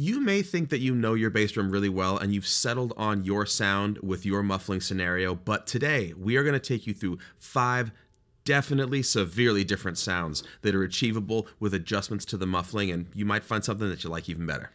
You may think that you know your bass drum really well and you've settled on your sound with your muffling scenario, but today we are going to take you through five definitely severely different sounds that are achievable with adjustments to the muffling, and you might find something that you like even better.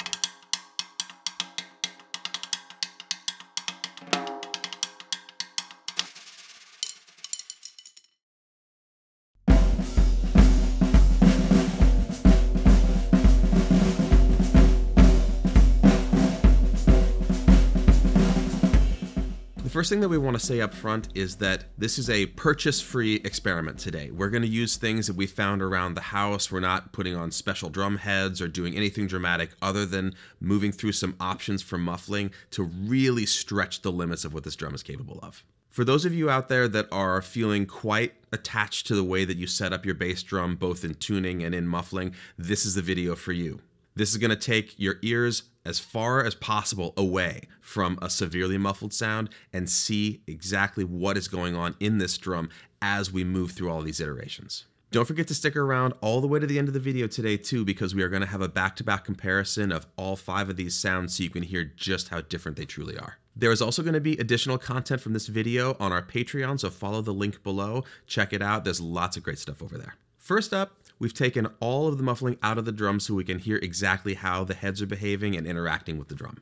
First thing that we want to say up front is that this is a purchase-free experiment today. We're going to use things that we found around the house. We're not putting on special drum heads or doing anything dramatic other than moving through some options for muffling to really stretch the limits of what this drum is capable of. For those of you out there that are feeling quite attached to the way that you set up your bass drum, both in tuning and in muffling, this is the video for you. This is going to take your ears as far as possible away from a severely muffled sound and see exactly what is going on in this drum as we move through all these iterations. Don't forget to stick around all the way to the end of the video today too because we are going to have a back-to-back -back comparison of all five of these sounds so you can hear just how different they truly are. There is also going to be additional content from this video on our Patreon, so follow the link below. Check it out. There's lots of great stuff over there. First up, We've taken all of the muffling out of the drum so we can hear exactly how the heads are behaving and interacting with the drum.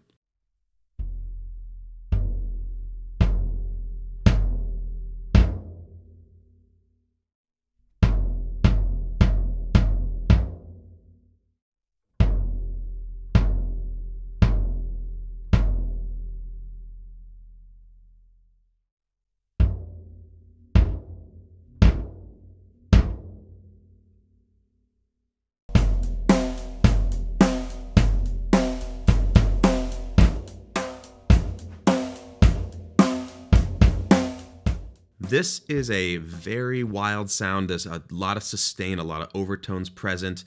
This is a very wild sound. There's a lot of sustain, a lot of overtones present.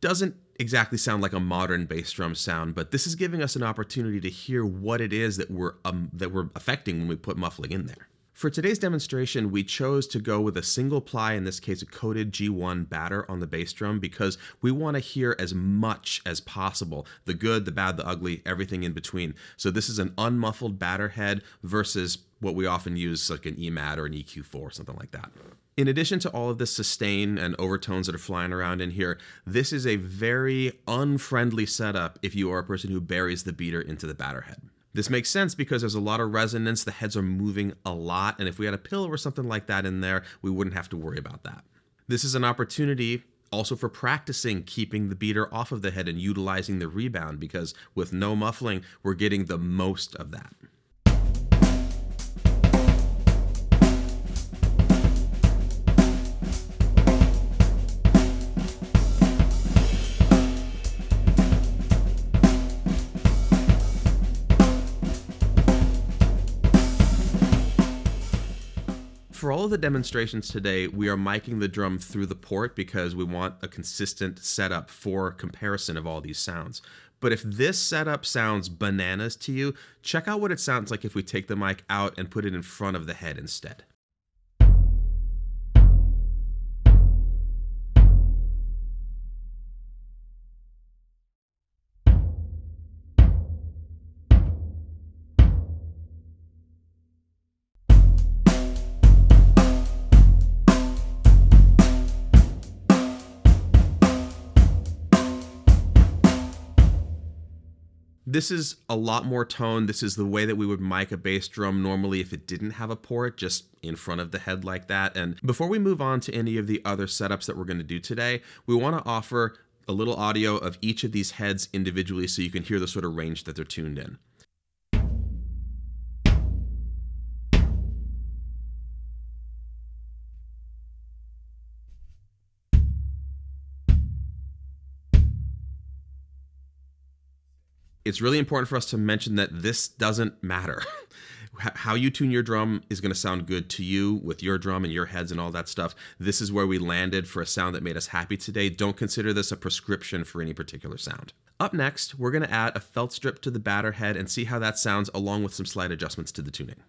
Doesn't exactly sound like a modern bass drum sound, but this is giving us an opportunity to hear what it is that we're um, that we're affecting when we put muffling in there. For today's demonstration, we chose to go with a single ply, in this case a coated G1 batter on the bass drum because we want to hear as much as possible. The good, the bad, the ugly, everything in between. So this is an unmuffled batter head versus what we often use like an EMAD or an EQ4 or something like that. In addition to all of the sustain and overtones that are flying around in here, this is a very unfriendly setup if you are a person who buries the beater into the batter head. This makes sense because there's a lot of resonance, the heads are moving a lot, and if we had a pillow or something like that in there, we wouldn't have to worry about that. This is an opportunity also for practicing keeping the beater off of the head and utilizing the rebound because with no muffling, we're getting the most of that. All of the demonstrations today, we are miking the drum through the port because we want a consistent setup for comparison of all these sounds. But if this setup sounds bananas to you, check out what it sounds like if we take the mic out and put it in front of the head instead. This is a lot more tone. This is the way that we would mic a bass drum normally if it didn't have a port, just in front of the head like that. And before we move on to any of the other setups that we're going to do today, we want to offer a little audio of each of these heads individually so you can hear the sort of range that they're tuned in. It's really important for us to mention that this doesn't matter. How you tune your drum is going to sound good to you with your drum and your heads and all that stuff. This is where we landed for a sound that made us happy today. Don't consider this a prescription for any particular sound. Up next, we're going to add a felt strip to the batter head and see how that sounds along with some slight adjustments to the tuning.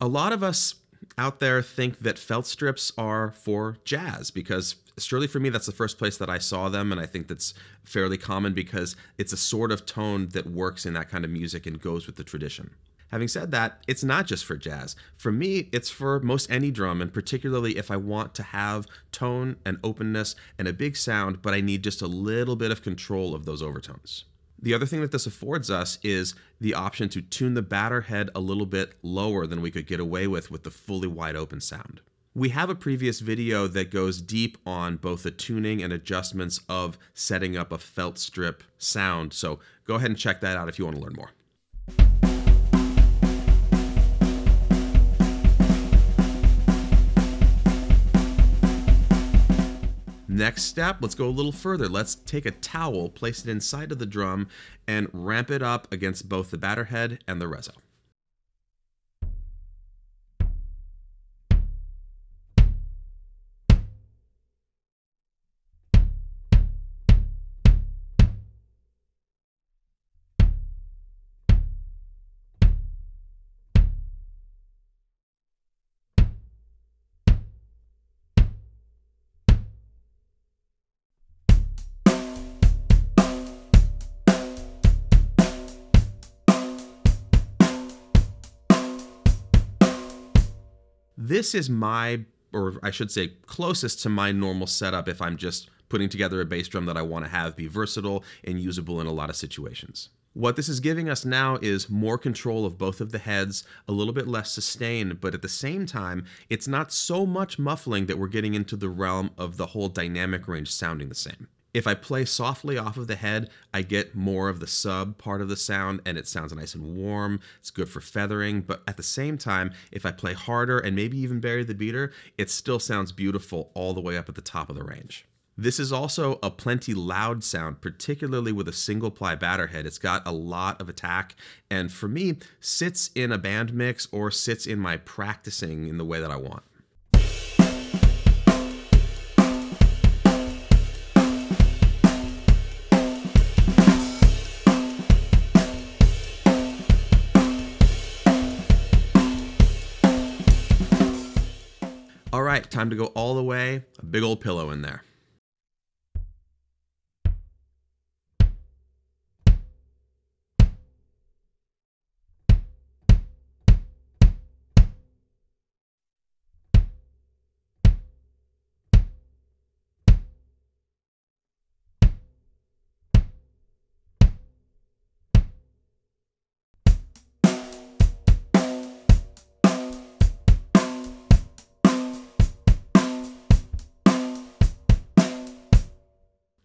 A lot of us out there think that felt strips are for jazz because surely for me that's the first place that I saw them and I think that's fairly common because it's a sort of tone that works in that kind of music and goes with the tradition. Having said that, it's not just for jazz. For me, it's for most any drum, and particularly if I want to have tone and openness and a big sound, but I need just a little bit of control of those overtones. The other thing that this affords us is the option to tune the batter head a little bit lower than we could get away with with the fully wide open sound. We have a previous video that goes deep on both the tuning and adjustments of setting up a felt strip sound, so go ahead and check that out if you want to learn more. Next step, let's go a little further. Let's take a towel, place it inside of the drum, and ramp it up against both the batter head and the reso. This is my, or I should say, closest to my normal setup if I'm just putting together a bass drum that I want to have be versatile and usable in a lot of situations. What this is giving us now is more control of both of the heads, a little bit less sustain, but at the same time, it's not so much muffling that we're getting into the realm of the whole dynamic range sounding the same. If I play softly off of the head, I get more of the sub part of the sound and it sounds nice and warm. It's good for feathering, but at the same time, if I play harder and maybe even bury the beater, it still sounds beautiful all the way up at the top of the range. This is also a plenty loud sound, particularly with a single ply batter head. It's got a lot of attack, and for me, sits in a band mix or sits in my practicing in the way that I want. Time to go all the way. A big old pillow in there.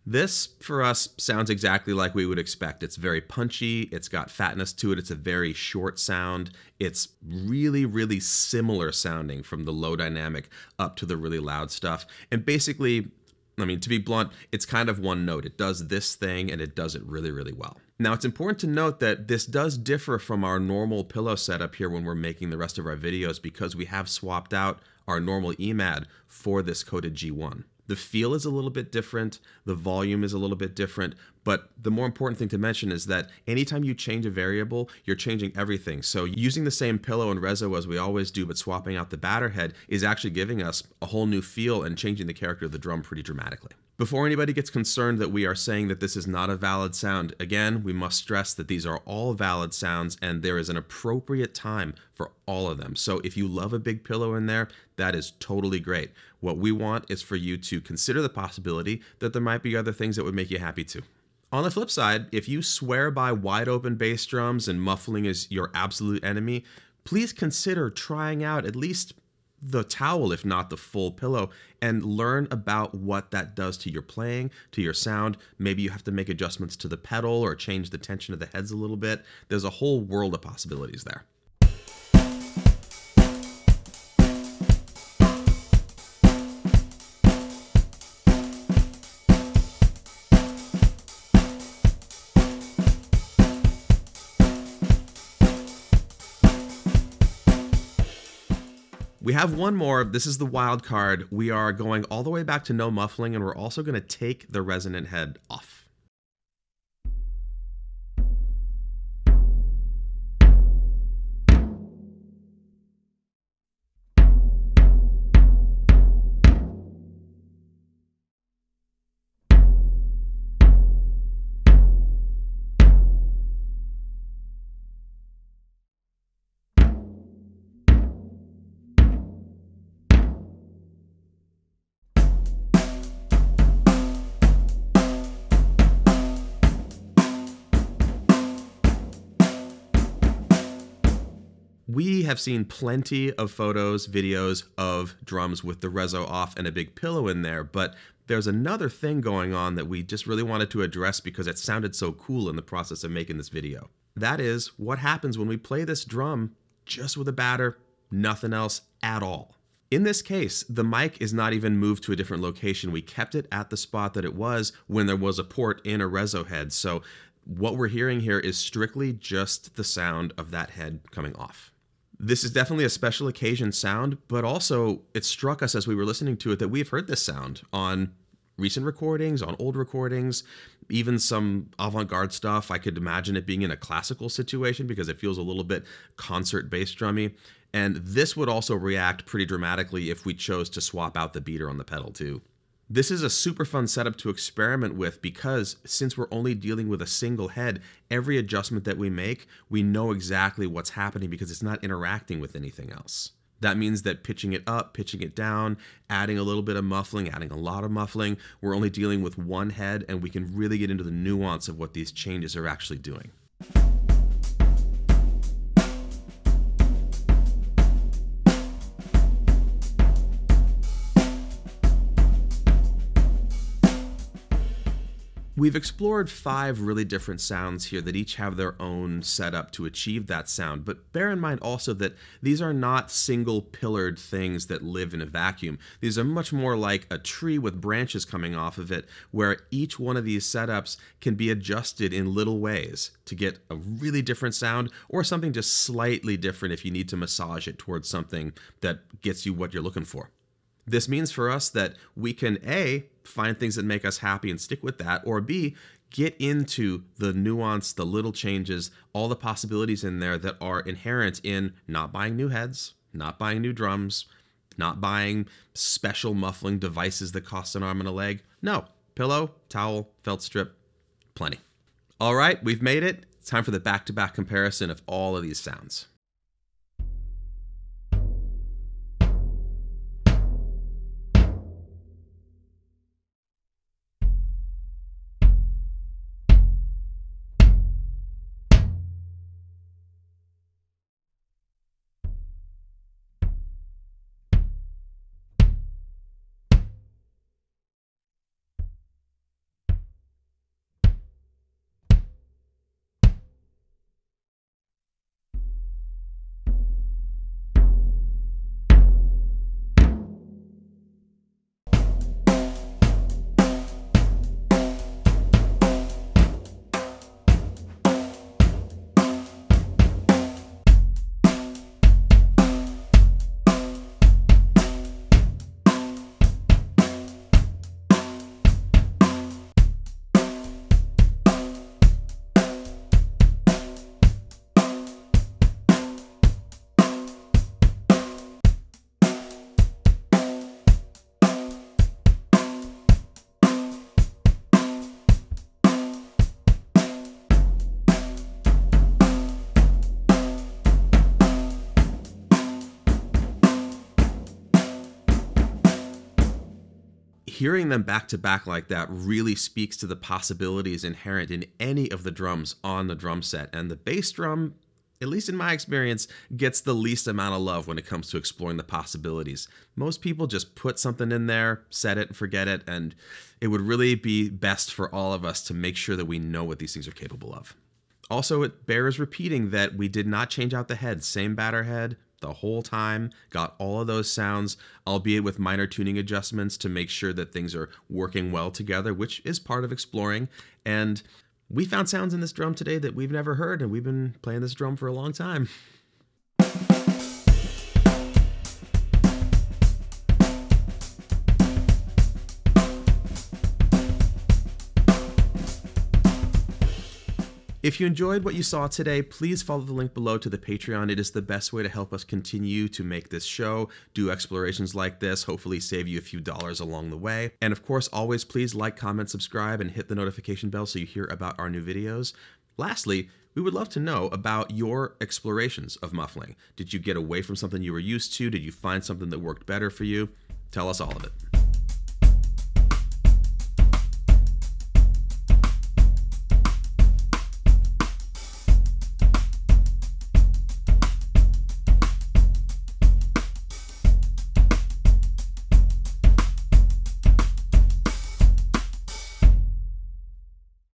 This, for us, sounds exactly like we would expect. It's very punchy, it's got fatness to it, it's a very short sound. It's really, really similar sounding from the low dynamic up to the really loud stuff. And basically, I mean, to be blunt, it's kind of one note. It does this thing and it does it really, really well. Now, it's important to note that this does differ from our normal pillow setup here when we're making the rest of our videos because we have swapped out our normal EMAD for this coated G1. The feel is a little bit different, the volume is a little bit different, but the more important thing to mention is that anytime you change a variable, you're changing everything. So using the same pillow and reso as we always do, but swapping out the batter head is actually giving us a whole new feel and changing the character of the drum pretty dramatically. Before anybody gets concerned that we are saying that this is not a valid sound, again, we must stress that these are all valid sounds and there is an appropriate time for all of them. So if you love a big pillow in there, that is totally great. What we want is for you to consider the possibility that there might be other things that would make you happy too. On the flip side, if you swear by wide open bass drums and muffling is your absolute enemy, please consider trying out at least the towel, if not the full pillow, and learn about what that does to your playing, to your sound. Maybe you have to make adjustments to the pedal or change the tension of the heads a little bit. There's a whole world of possibilities there. We have one more. This is the wild card. We are going all the way back to no muffling, and we're also going to take the resonant head We have seen plenty of photos, videos of drums with the reso off and a big pillow in there, but there's another thing going on that we just really wanted to address because it sounded so cool in the process of making this video. That is what happens when we play this drum just with a batter, nothing else at all. In this case, the mic is not even moved to a different location. We kept it at the spot that it was when there was a port in a reso head. So what we're hearing here is strictly just the sound of that head coming off. This is definitely a special occasion sound, but also it struck us as we were listening to it that we've heard this sound on recent recordings, on old recordings, even some avant garde stuff. I could imagine it being in a classical situation because it feels a little bit concert bass drummy. And this would also react pretty dramatically if we chose to swap out the beater on the pedal too. This is a super fun setup to experiment with because since we're only dealing with a single head, every adjustment that we make, we know exactly what's happening because it's not interacting with anything else. That means that pitching it up, pitching it down, adding a little bit of muffling, adding a lot of muffling, we're only dealing with one head and we can really get into the nuance of what these changes are actually doing. We've explored five really different sounds here that each have their own setup to achieve that sound, but bear in mind also that these are not single pillared things that live in a vacuum. These are much more like a tree with branches coming off of it, where each one of these setups can be adjusted in little ways to get a really different sound or something just slightly different if you need to massage it towards something that gets you what you're looking for. This means for us that we can A, find things that make us happy and stick with that, or B, get into the nuance, the little changes, all the possibilities in there that are inherent in not buying new heads, not buying new drums, not buying special muffling devices that cost an arm and a leg. No, pillow, towel, felt strip, plenty. All right, we've made it. It's time for the back to back comparison of all of these sounds. Hearing them back to back like that really speaks to the possibilities inherent in any of the drums on the drum set. And the bass drum, at least in my experience, gets the least amount of love when it comes to exploring the possibilities. Most people just put something in there, set it, and forget it, and it would really be best for all of us to make sure that we know what these things are capable of. Also, it bears repeating that we did not change out the head. Same batter head, the whole time, got all of those sounds, albeit with minor tuning adjustments to make sure that things are working well together, which is part of exploring. And we found sounds in this drum today that we've never heard, and we've been playing this drum for a long time. If you enjoyed what you saw today, please follow the link below to the Patreon. It is the best way to help us continue to make this show, do explorations like this, hopefully save you a few dollars along the way. And of course, always please like, comment, subscribe, and hit the notification bell so you hear about our new videos. Lastly, we would love to know about your explorations of muffling. Did you get away from something you were used to? Did you find something that worked better for you? Tell us all of it.